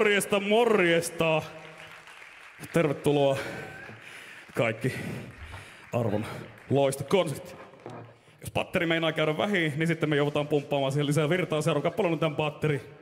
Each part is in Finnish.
Morjesta, morjesta. Tervetuloa kaikki arvon loistokonsertti. Jos batteri meinaa käydä vähin, niin sitten me joudutaan pumppaamaan siihen lisää virtaa. Seuraava kappale on tämän patteri.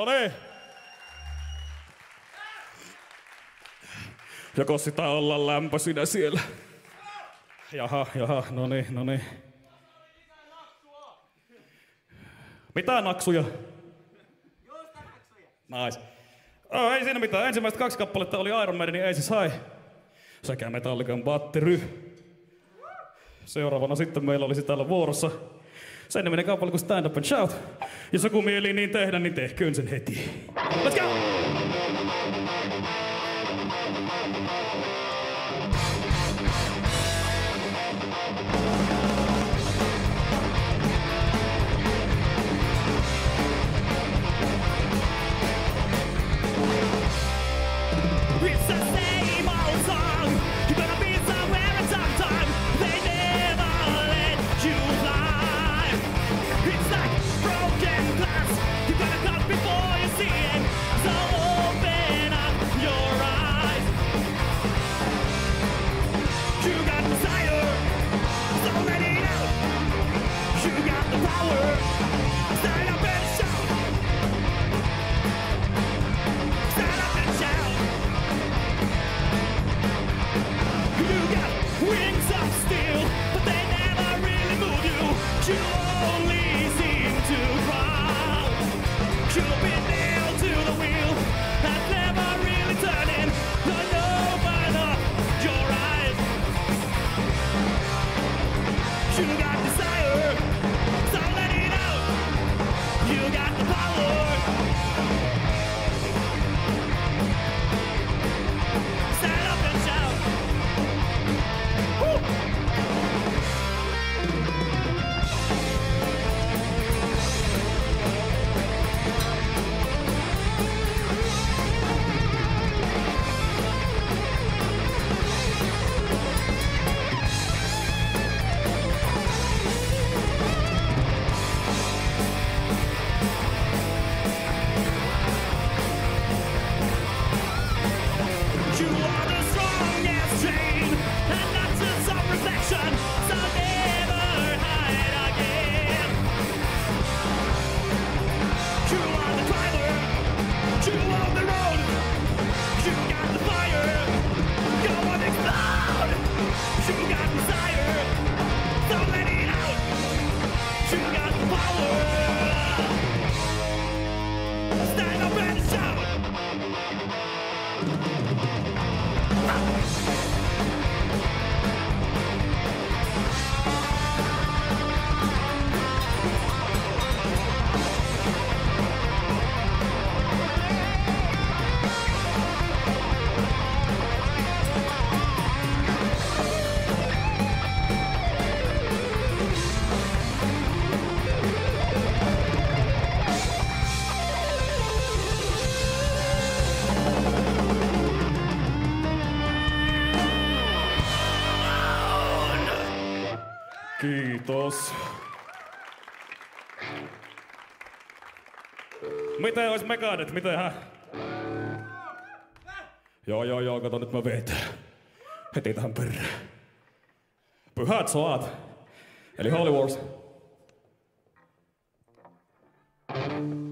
No niin. Joko sitä olla lämpösinä siellä? Jaha, jaha, no niin, no niin. Mitä naksuja? Nais. Nice. Oh, ei siinä mitään. Ensimmäiset kaksi kappaletta oli Iron Maiden, niin ei se sai. Sekä Metallican Battery. Seuraavana sitten meillä olisi täällä vuorossa sen menee kaupalle kuin stand up and shout. Jos joku mieli niin tehdä, niin tehköön sen heti. Let's go! miten olisi mekaanit, miten hän? Joo, joo, joo, kato nyt mä vetään. Heti tähän perään. Pyhät soat. Eli Holy Wars. thank you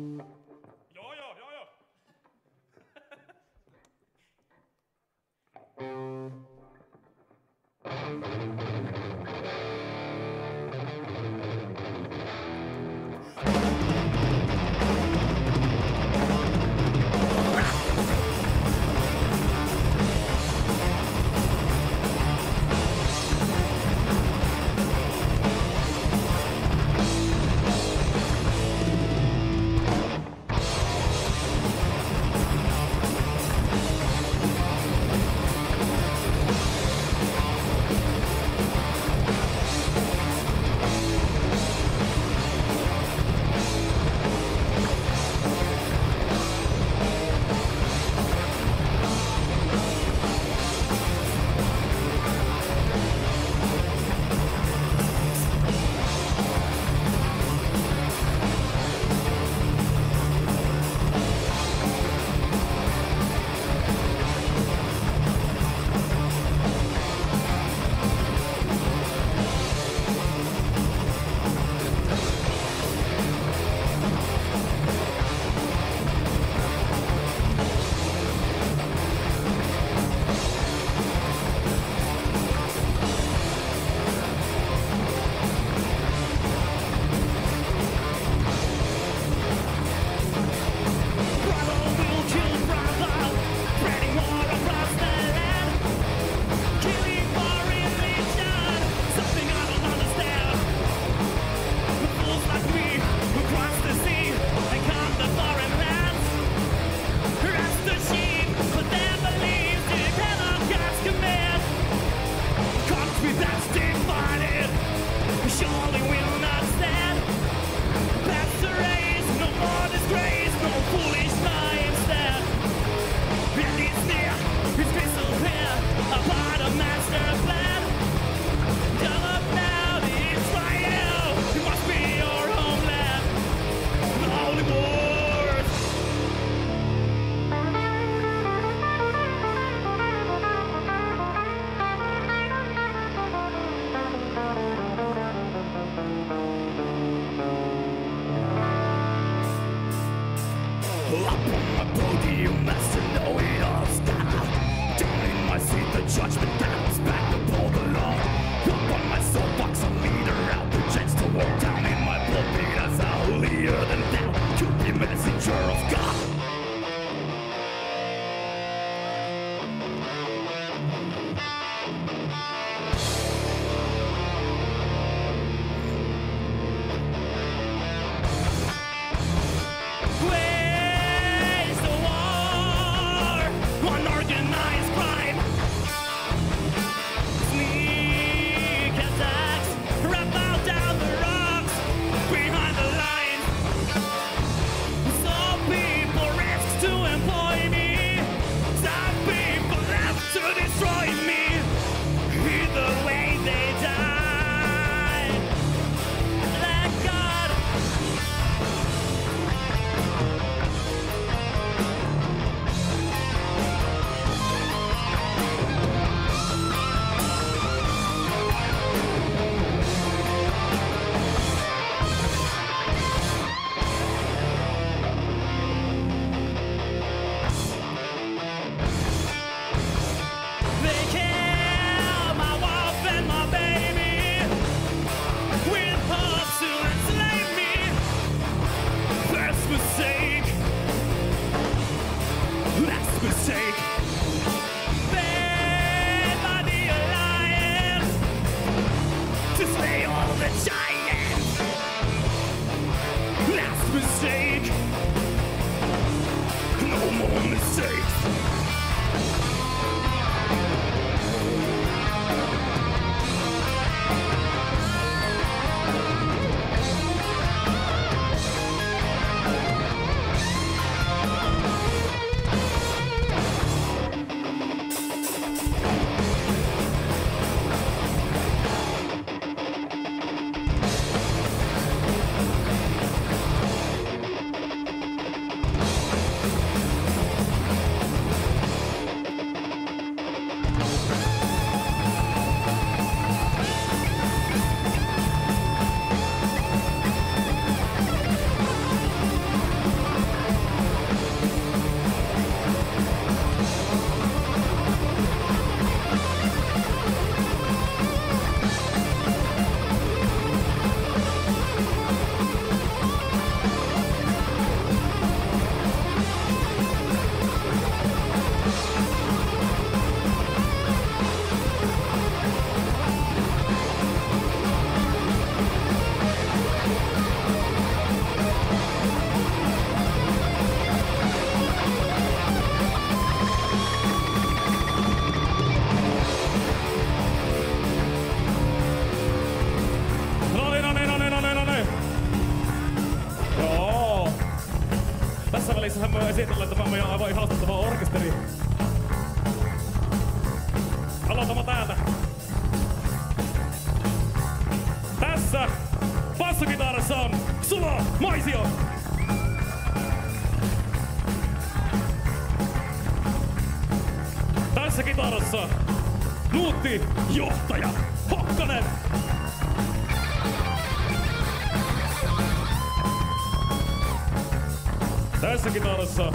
Tässä kitarassa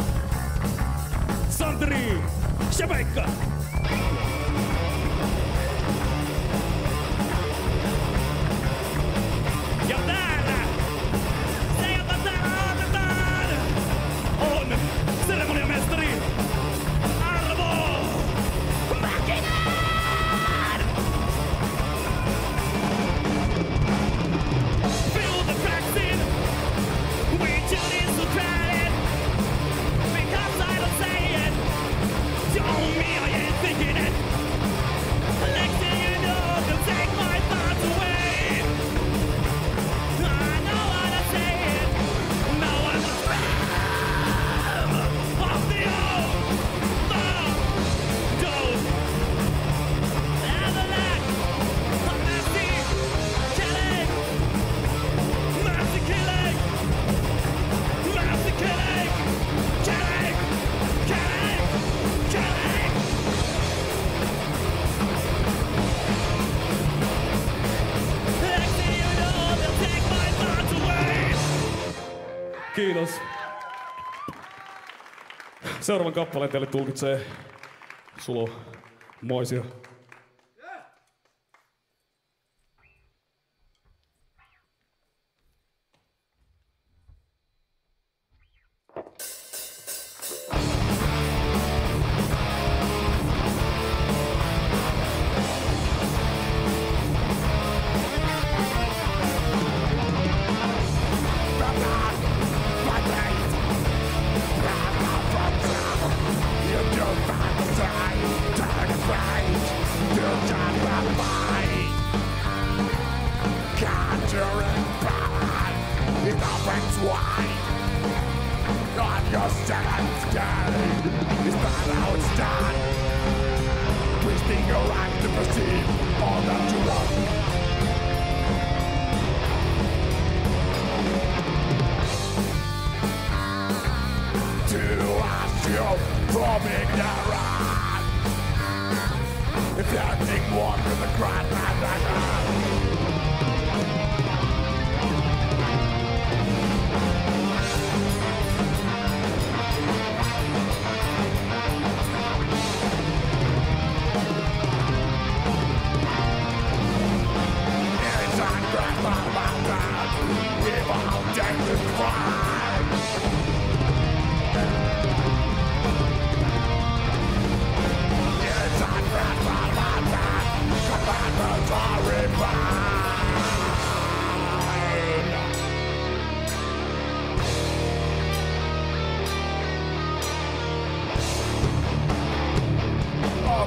Santeri Shebeikka. Kiitos. Seuraavan kappaleen teille tulkitsee Sulo Moisio.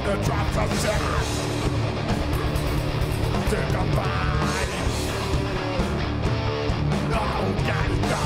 the drop of shit Take a bite. Oh, God, God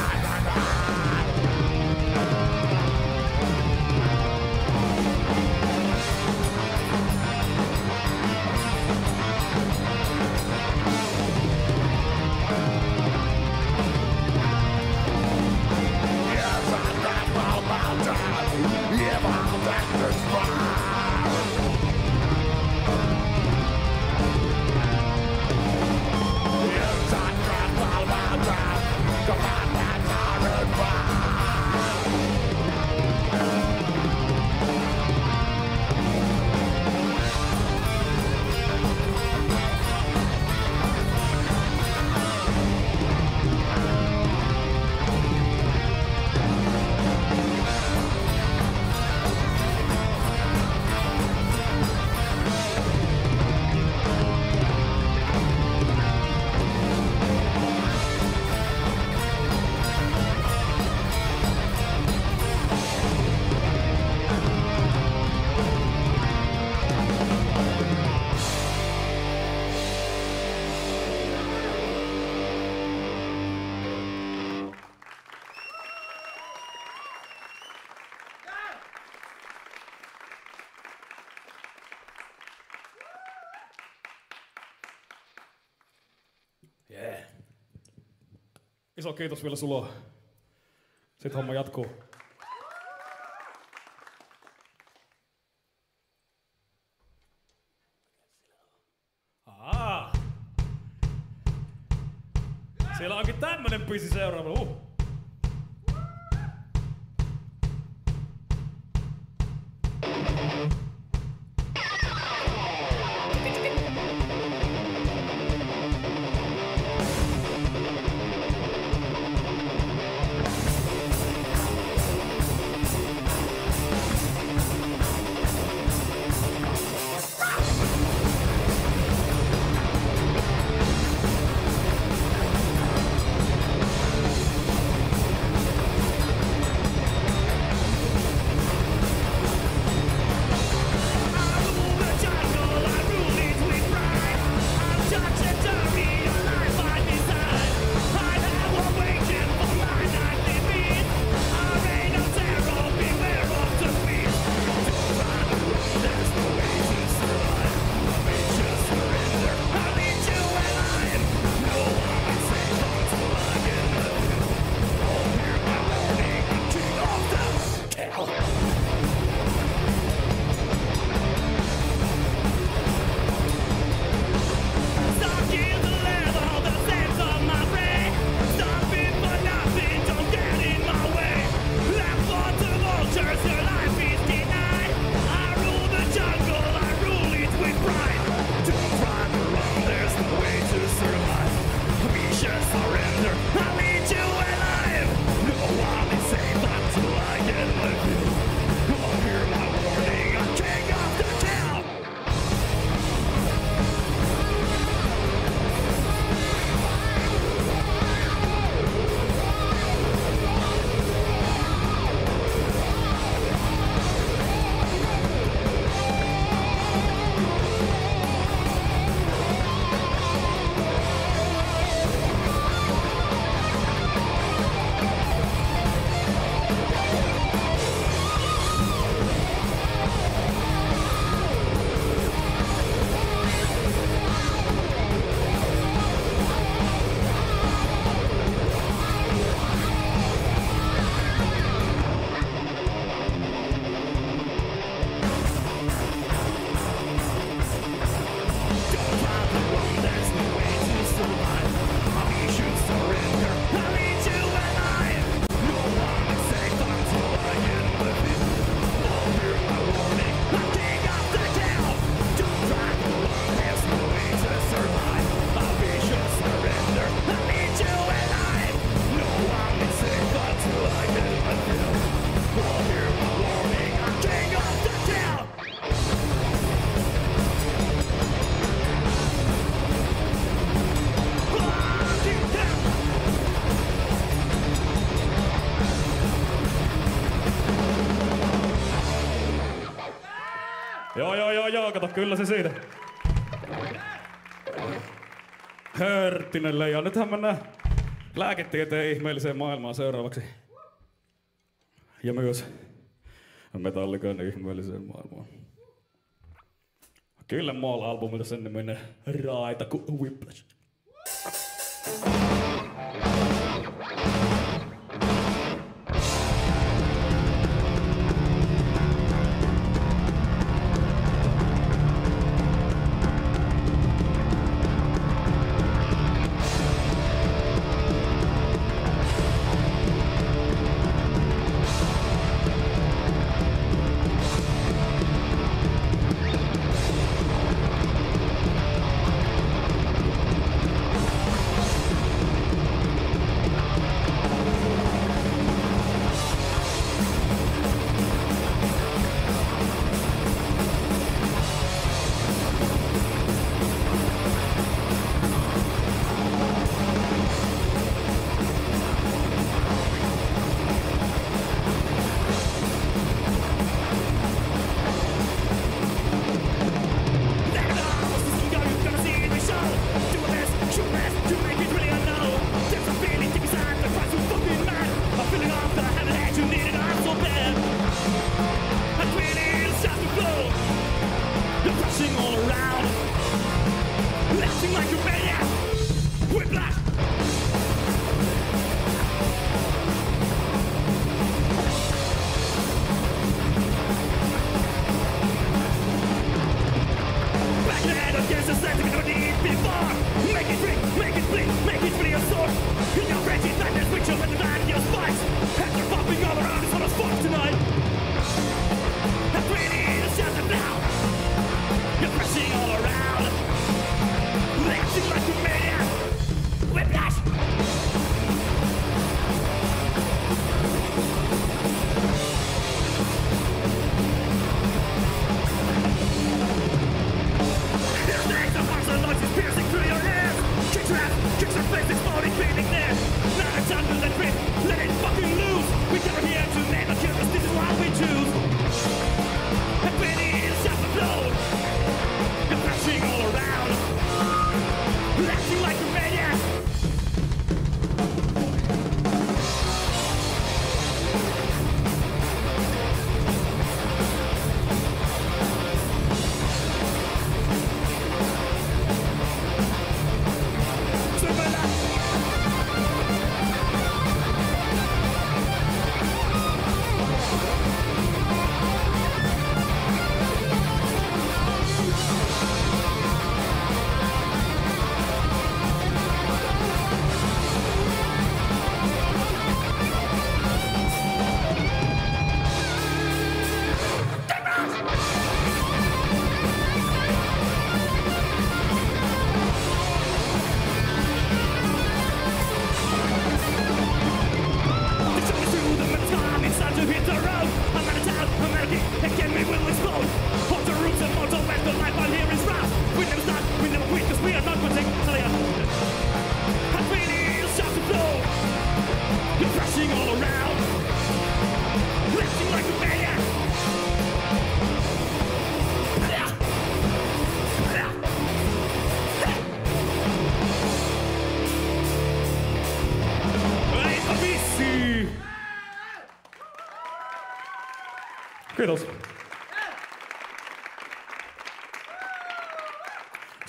Iso kiitos vielä sulla. Sitten homma jatkuu. Aa. Siellä onkin tämmönen biisi seuraava. Uh. Kato, kyllä se siitä. Hörttinen leija. Nythän mennään lääketieteen ihmeelliseen maailmaan seuraavaksi. Ja myös metallikan ihmeelliseen maailmaan. Kyllä Mall albumilta sen niminen raita kuin Whiplash. Thank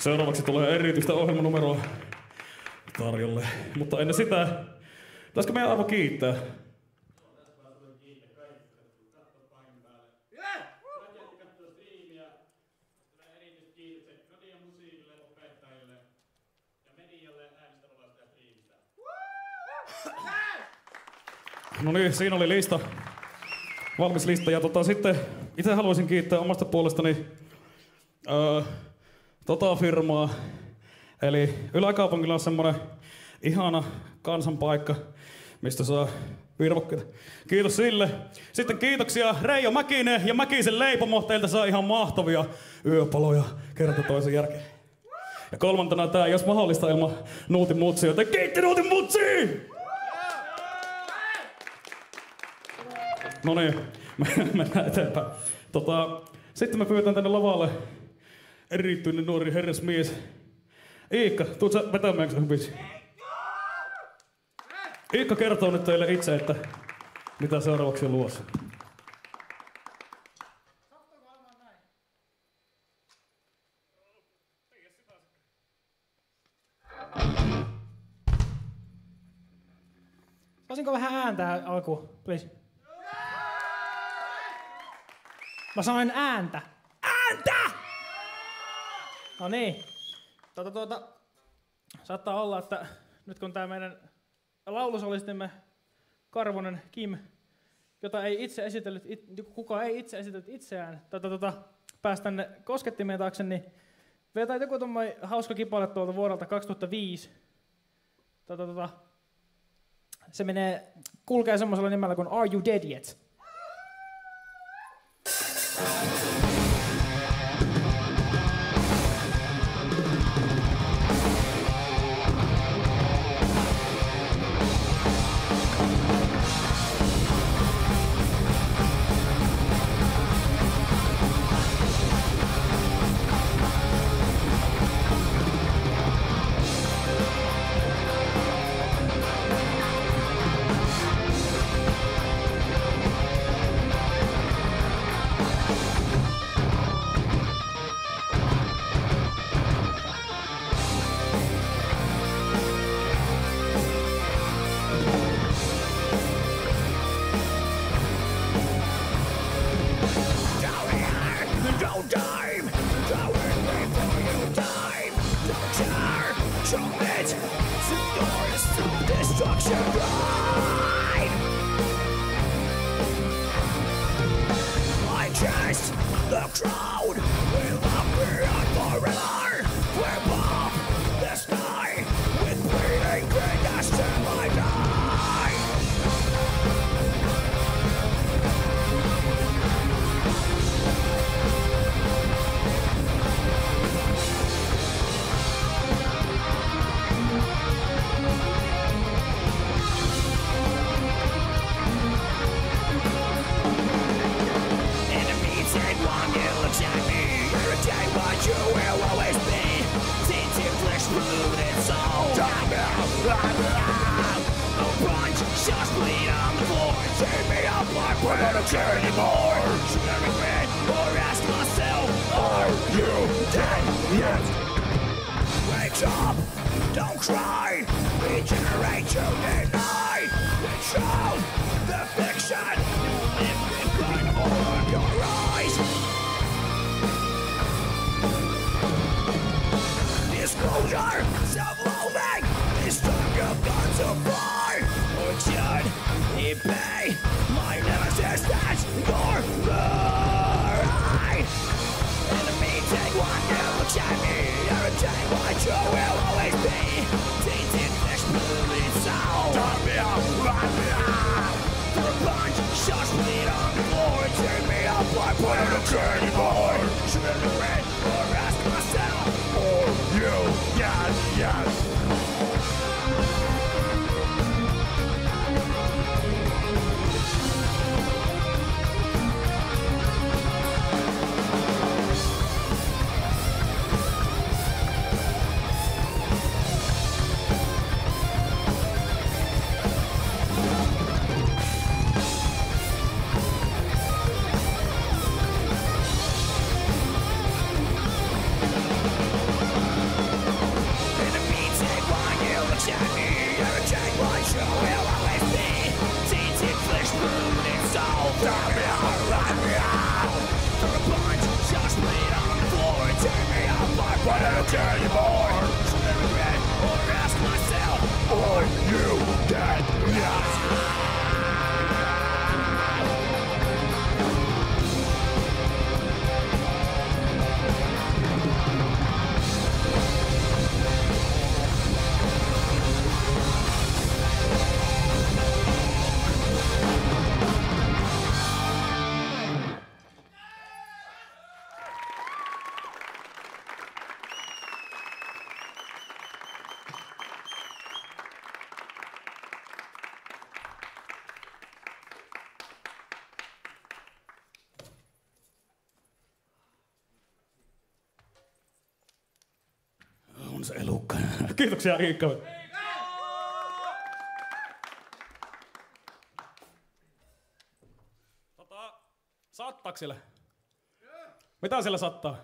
Seuraavaksi tulee erityistä ohjelmanumeroa tarjolle. Mutta ennen sitä, pitäisikö meidän Arvo kiittää? No niin, siinä oli lista. Valmis lista. Ja tota, sitten itse haluaisin kiittää omasta puolestani öö, tota firmaa. Eli Yläkaupungilla on semmonen ihana kansanpaikka, mistä saa virvokkeita. Kiitos sille. Sitten kiitoksia Reijo Mäkinen ja Mäkisen leipomo. Teiltä saa ihan mahtavia yöpaloja kerta toisen jälkeen. Ja kolmantena tää, jos mahdollista ilman Nuutin mutsi, joten kiitti Nuutin mutsi! No niin, mennään eteenpäin. Tota, sitten mä pyydän tänne lavalle erityinen nuori herrasmies. Iikka, tuut sä vetämään sen biisi? Iikka kertoo nyt teille itse, että mitä seuraavaksi on luossa. Saisinko vähän ääntää alkuun, please? Mä sanoin ääntä. Ääntä! No niin. Tuota, tuota, saattaa olla, että nyt kun tämä meidän laulusolistimme Karvonen Kim, jota ei itse esitellyt, it, kuka ei itse esitellyt itseään, tuota, tuota, pääsi tänne koskettimeen taakse, niin vetää joku tuommoinen hauska kipale tuolta vuodelta 2005. Tuota, tuota, se menee, kulkee semmoisella nimellä kuin Are You Dead Yet? Down Se Elukka. Kiitoksia Riikka. Tota, sattaako siellä? Mitä siellä sattaa?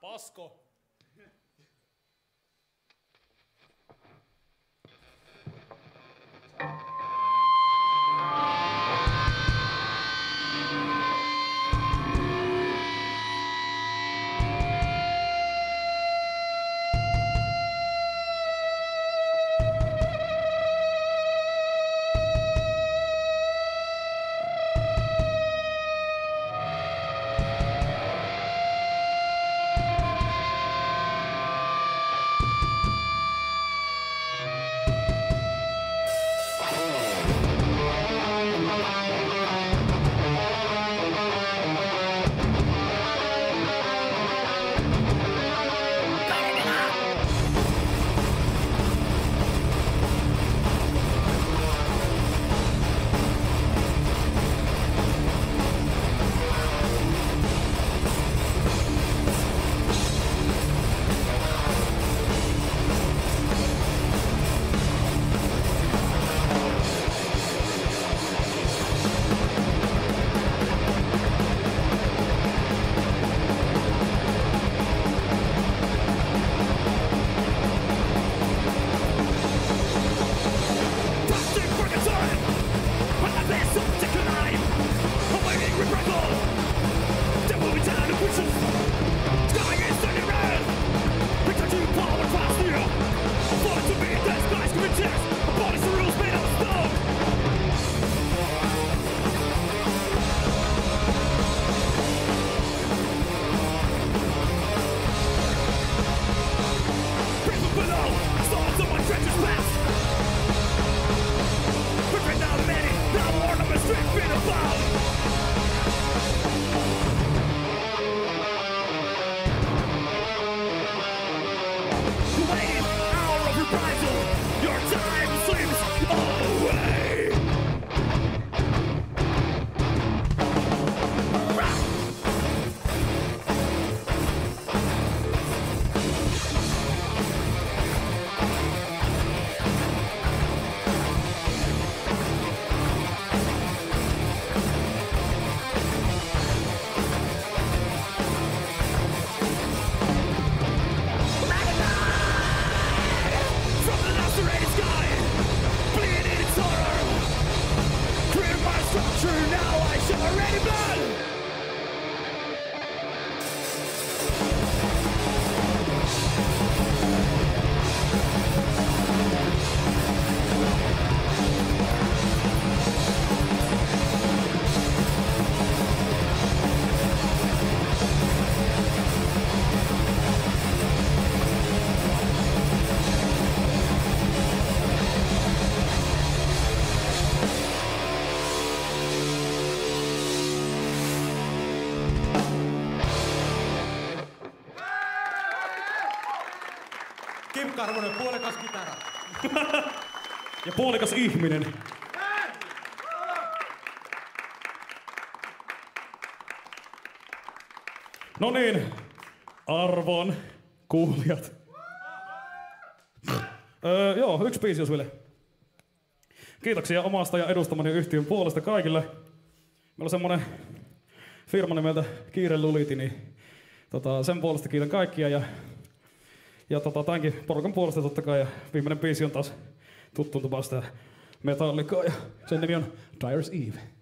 Pasko. Karvonen, puolikas kitara. ja puolikas ihminen. No niin, arvon kuulijat. öö, joo, yksi biisi jos vielä. Kiitoksia omasta ja edustamani yhtiön puolesta kaikille. Meillä on semmonen firma nimeltä Kiire Luliti, niin tota, sen puolesta kiitän kaikkia ja ja tota, tämänkin porukan puolesta totta kai. Ja viimeinen biisi on taas tuttuun sitä metallikaa ja sen nimi on Dyer's Eve.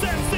sense.